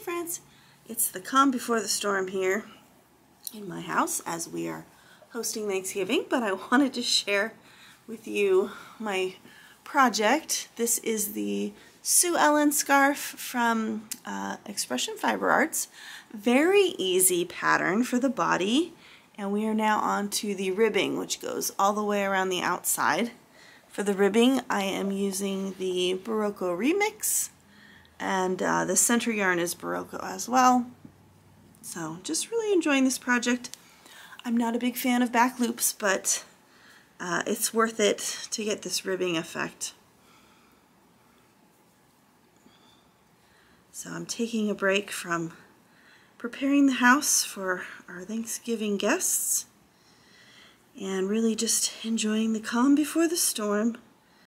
friends. It's the calm before the storm here in my house as we are hosting Thanksgiving, but I wanted to share with you my project. This is the Sue Ellen scarf from uh, Expression Fiber Arts. Very easy pattern for the body. And we are now on to the ribbing, which goes all the way around the outside. For the ribbing, I am using the Berroco Remix and uh, the center yarn is Berroco as well. So just really enjoying this project. I'm not a big fan of back loops, but uh, it's worth it to get this ribbing effect. So I'm taking a break from preparing the house for our Thanksgiving guests and really just enjoying the calm before the storm